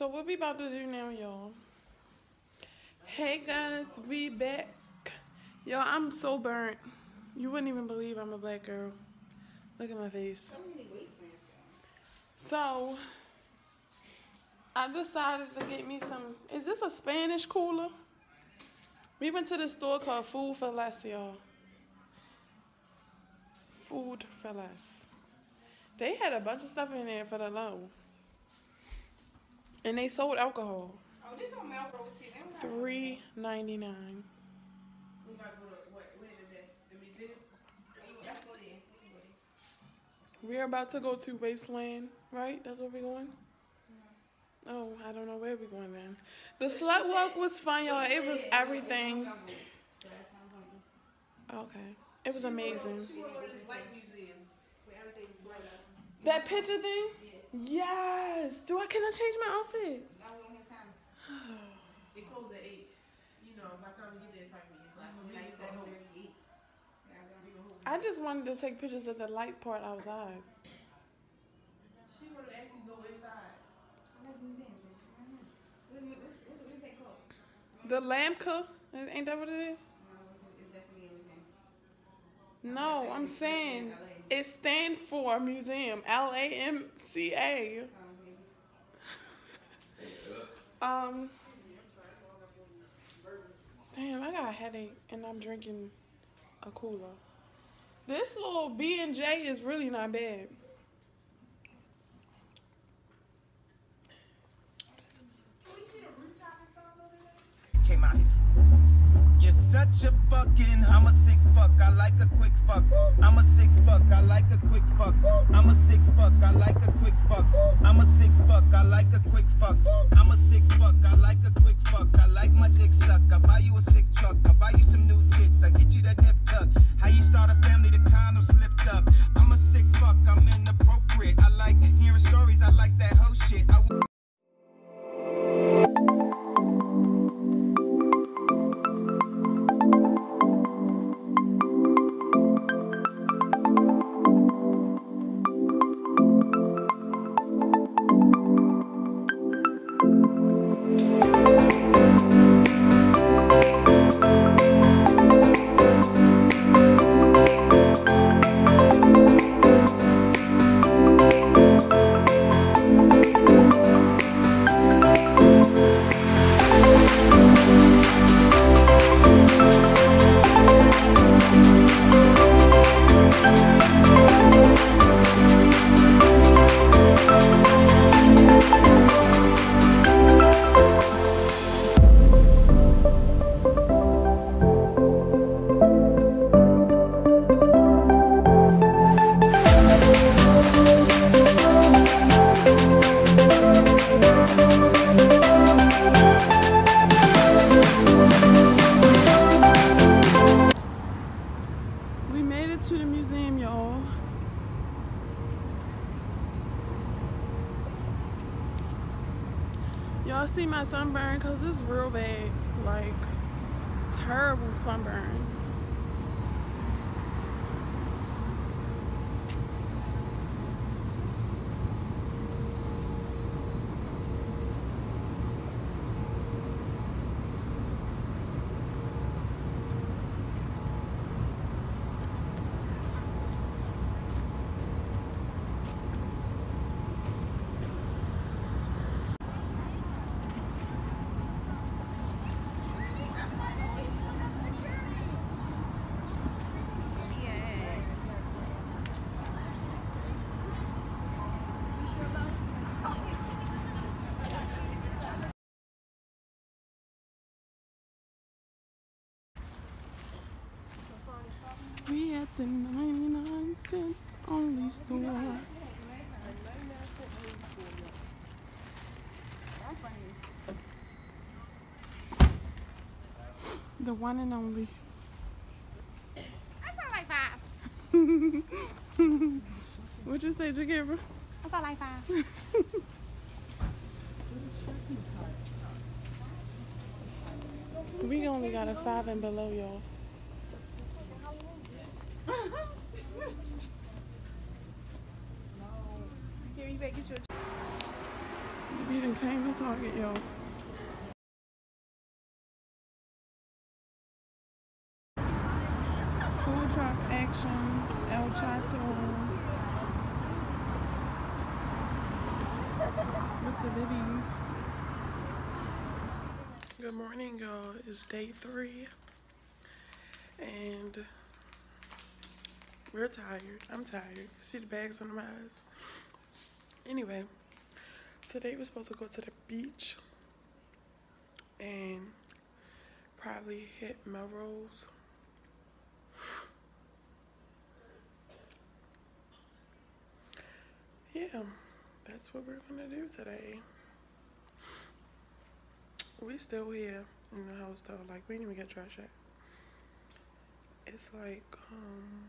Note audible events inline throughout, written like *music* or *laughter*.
So what we about to do now, y'all? Hey guys, we back. Y'all, I'm so burnt. You wouldn't even believe I'm a black girl. Look at my face. So I decided to get me some. Is this a Spanish cooler? We went to the store called Food 4 Less, y'all. Food 4 Less. They had a bunch of stuff in there for the low. And they sold alcohol. Oh, this on Melrose City. They don't have- Three ninety nine. We gotta go to, what, where the, the museum? You- Let's go there. We can go there. We're about to go to Wasteland, right? That's where we're going? Oh, I don't know where we're going then. The slut walk was fun, y'all. It was everything. So that's not Okay. It was amazing. She wanna this white museum where everything's white. That picture thing? Yes. Do I can I change my outfit? Now we don't have time. *sighs* It closed at eight. You know, by the time we get there, it's probably eight o'clock. Like just go seven home. thirty-eight. Yeah, We go home. I just wanted to take pictures of the light part outside. She wanna actually go inside. I like museums. I don't know. What- what- What's what's- what's that called? The Lamka? Ain't that what it is? No, it's- it's definitely. No, I'm saying it stands for museum. L A M C A. Um. Um. Damn, I got a headache and I'm drinking a cooler. This little B and J is really not bad. Such a fucking, I'm a sick fuck. I like a quick fuck. I'm a sick fuck. I like a quick fuck. I'm a sick fuck. I like a quick fuck. I'm a sick fuck. I like a quick fuck. Like, terrible sunburn. We at the 99 cents only store. The one and only. I sound like five. *laughs* What'd you say, Jagira? I sound like five. *laughs* We only got a five and below, y'all. We done came to Target, yo. Food truck action, El Chato. With the biddies. Good morning, y'all. It's day three. And we're tired. I'm tired. See the bags under my eyes. Anyway, today we're supposed to go to the beach and probably hit Melrose. Yeah, that's what we're gonna do today. We still here in the house though, like we didn't even get trash yet. It's like um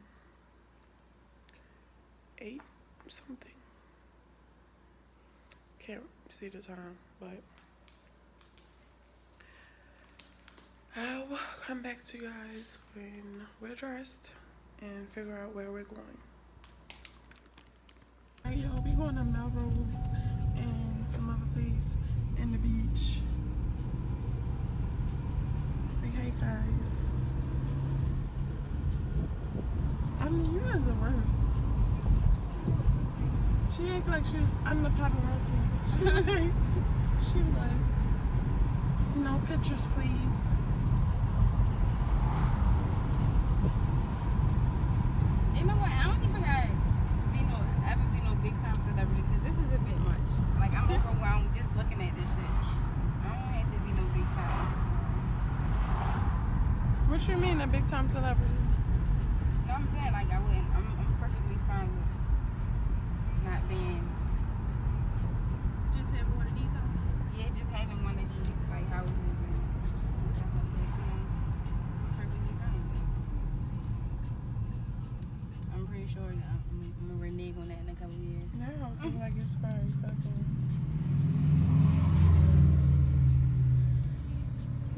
eight something. Can't see the time, but I'll come back to you guys when we're dressed and figure out where we're going. Alright, y'all, we going to Melrose and some other place and the beach. Say hey, guys. I mean, you guys are worse. She act like she was, I'm the paparazzi. She like, she like, no pictures, please. You know what? I don't even gotta be no ever be no big time celebrity because this is a bit much. Like I'm overwhelmed just looking at this shit. I don't have to be no big time. What you mean, a big time celebrity? What I'm saying? Like I wouldn't. I'm, I'm perfectly fine with not being. Just having one of these houses. Yeah, just having one of these like houses and stuff like that. You know, perfectly fine. with it. I'm pretty sure that I'm, I'm gonna renege on that in a couple years. That house is like it's probably fucking.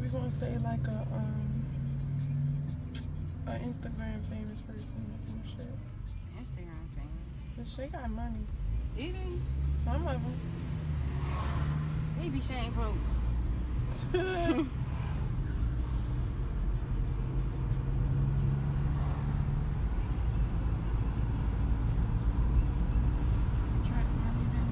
We gonna say like a um a Instagram famous person or some shit. Instagram famous. But she got money. did they Some of them. They be sharing clothes. *laughs* *laughs* Track money then.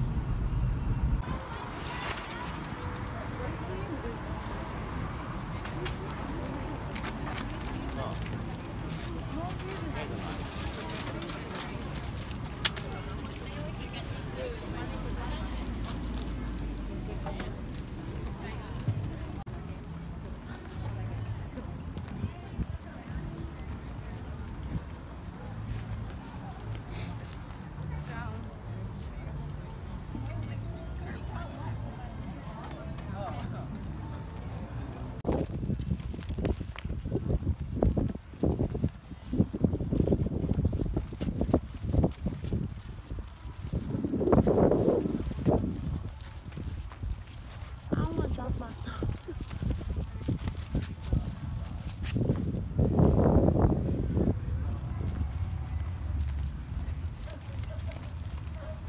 I don't want to drop my stuff.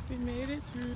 we made it to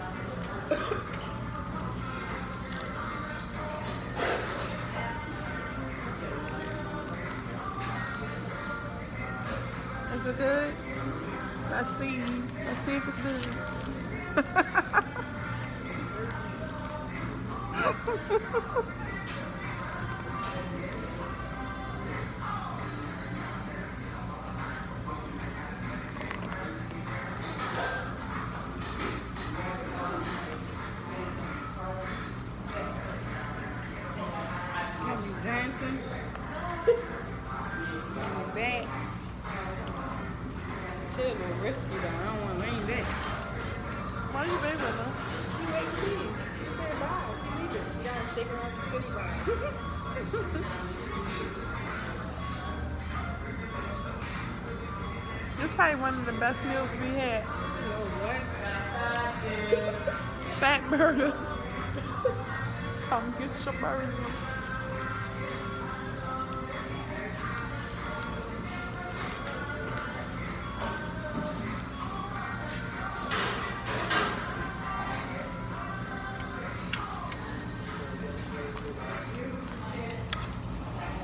probably one of the best meals we had. *laughs* Fatburger. *laughs* Come get your burger.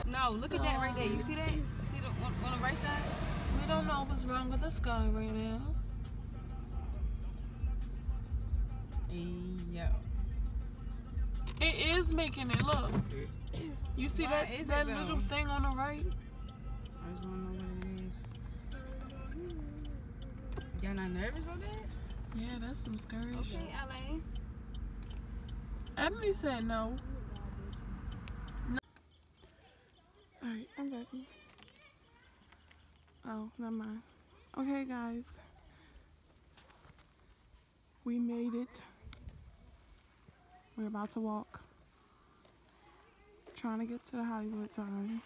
No, look at that right there. You see that? You see the on, on the right side? Know what's wrong with the sky right now. Yeah. It is making it look. You see Why that is that little thing on the right? I just wanna know what it is. Y'all not nervous about that? Yeah, that's some scary shit. Okay, LA. Emily said no. Alright, I'm ready. Oh, never mind. Okay, guys. We made it. We're about to walk. Trying to get to the Hollywood sign.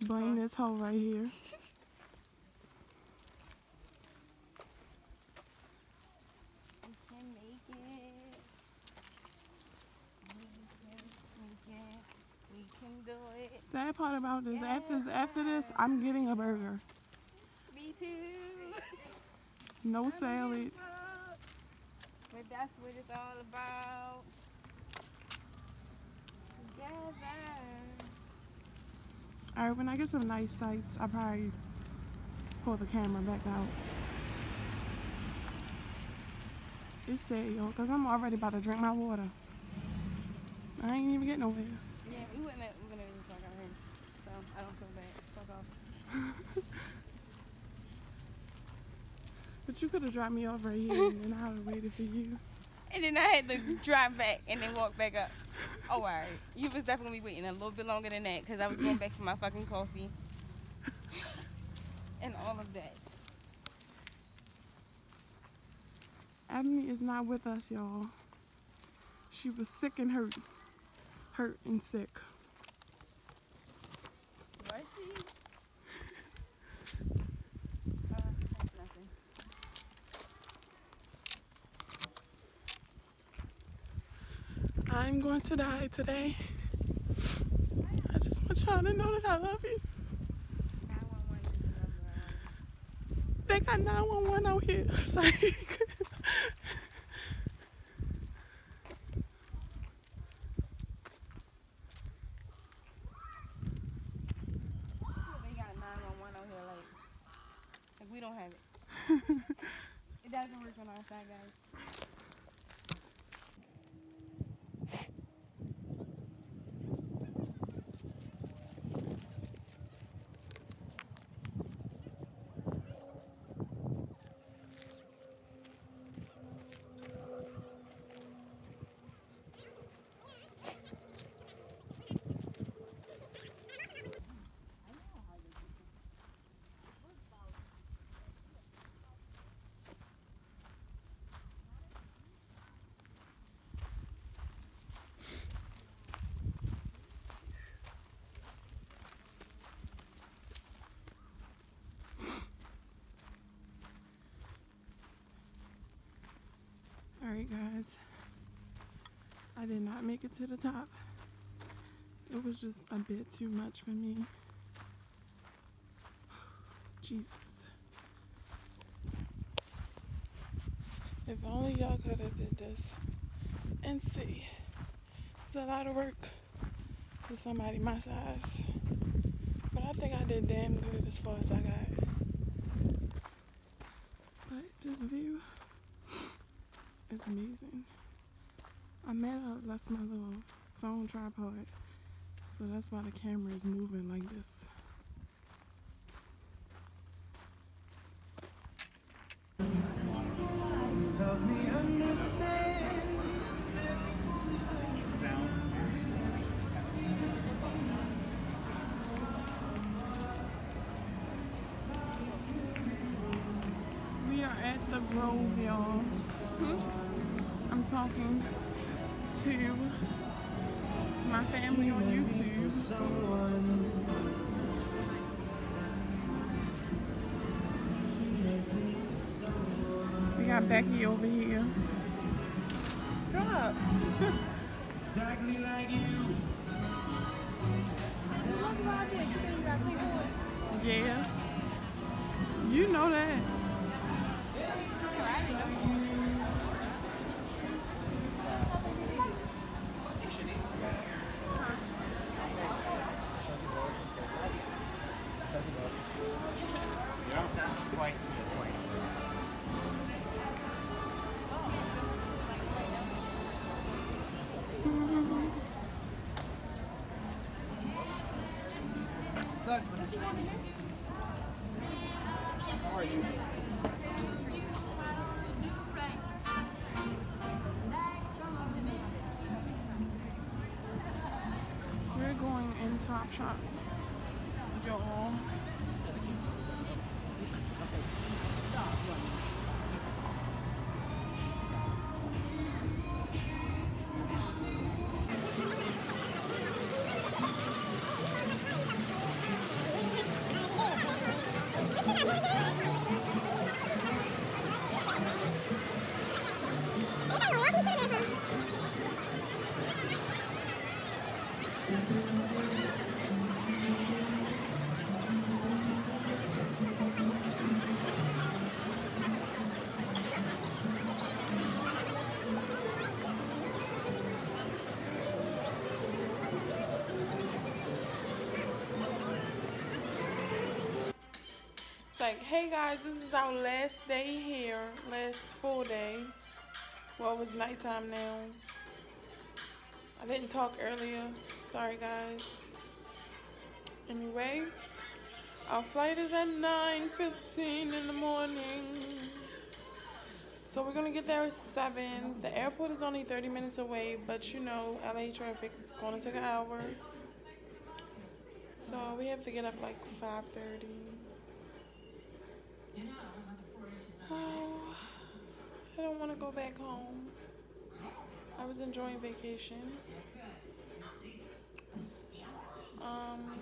Blame this hole right here. We can make it. We can, we can, we can do it. Sad part about this, after, after this, I'm getting a burger. Me too. No salad. But that's what it's all about. Together. Alright, when I get some nice sights, I'll probably pull the camera back out. It's sad, yo, because I'm already about to drink my water. I ain't even getting nowhere. Yeah, we wouldn't have, we wouldn't even talk out here. So I don't feel bad. Fuck off. *laughs* But you could have dropped me off right here and then I would have waited for you. And then I had to drive back and then walk back up. Oh, alright. You was definitely waiting a little bit longer than that because I was going back for my fucking coffee. *laughs* and all of that. Ebony is not with us, y'all. She was sick and hurt. Hurt and sick. Was she? Uh, *laughs* nothing. I'm going to die today. I just want y'all to know that I love you. 911 is the number. They got 911 out here like, like we don't have it. it doesn't work on our side, guys. Alright, guys. I did not make it to the top. It was just a bit too much for me. *sighs* Jesus. If only y'all could have did this and see. It's a lot of work for somebody my size. But I think I did damn good as far as I got. But this view is amazing. I'm mad I left my little phone tripod. So that's why the camera is moving like this. Talking to my family on YouTube. We got Becky over here. Drop. Exactly like you. Yeah. You know that. Sucks, but It's like, hey guys, this is our last day here, last full day. Well, it was nighttime now. I didn't talk earlier. Sorry, guys. Anyway, our flight is at 9.15 in the morning. So we're gonna get there at 7. The airport is only 30 minutes away, but you know, LA traffic is gonna take an hour. So we have to get up like 5.30. Oh, I don't want to go back home. I was enjoying vacation. Um,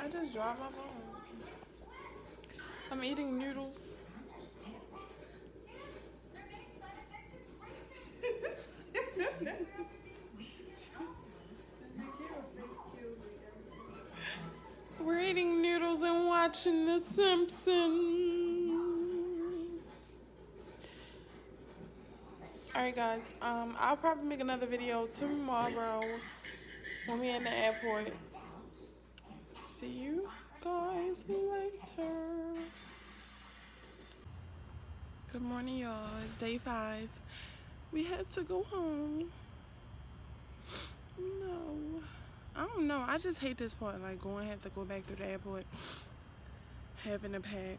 I just dropped my phone. I'm eating noodles. *laughs* We're eating noodles and watching The Simpsons. Alright guys, um, I'll probably make another video tomorrow when we're in the airport. See you guys later. Good morning y'all, it's day five. We had to go home. No. I don't know. I just hate this part. Like going have to go back through the airport, having to pack.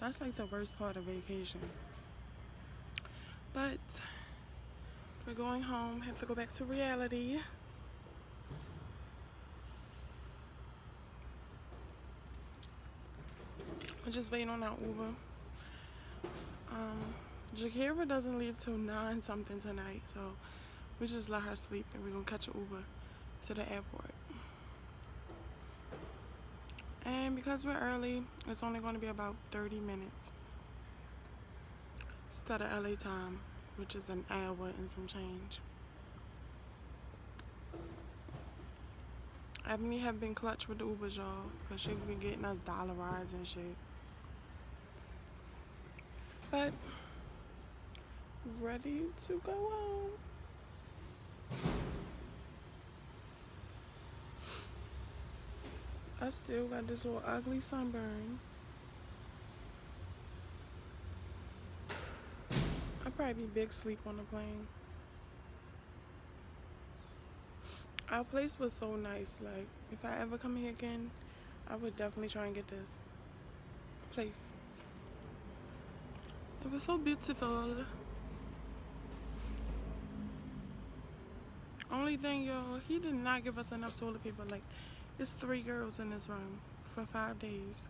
That's like the worst part of vacation. But we're going home. Have to go back to reality. We're just waiting on our Uber. Um, Jakira doesn't leave till nine something tonight, so we just let her sleep and we're gonna catch an Uber to the airport. And because we're early, it's only going to be about 30 minutes instead of LA time, which is an hour and some change. Ebony have been clutch with the Ubers, y'all, because she be getting us dollar rides and shit. But, ready to go home. I still got this little ugly sunburn. I'd probably be big sleep on the plane. Our place was so nice. Like, if I ever come here again, I would definitely try and get this place. It was so beautiful. Only thing, y'all, he did not give us enough toilet paper. Like, it's three girls in this room for five days.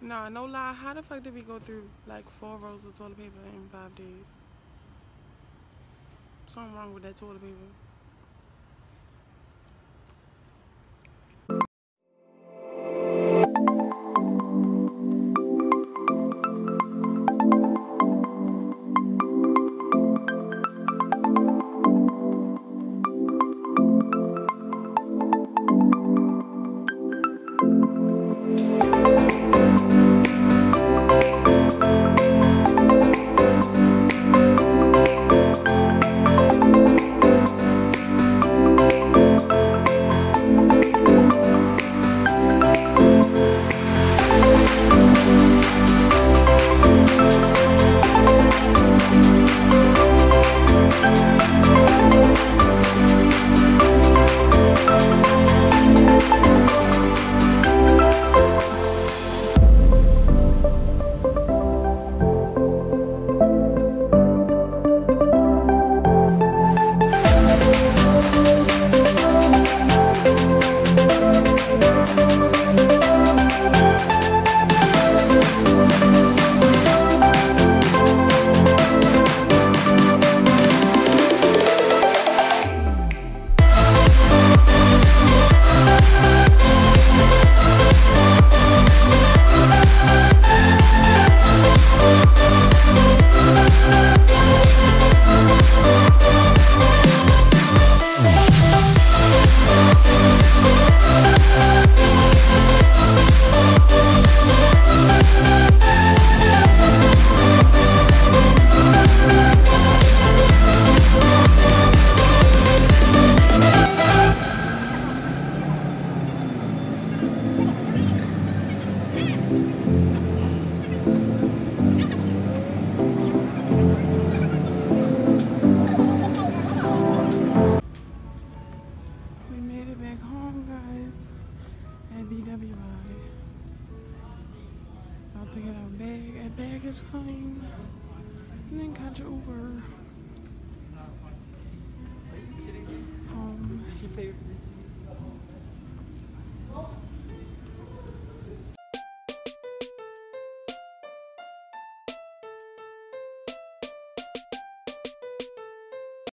Nah, no lie. How the fuck did we go through like four rolls of toilet paper in five days? Something wrong with that toilet paper.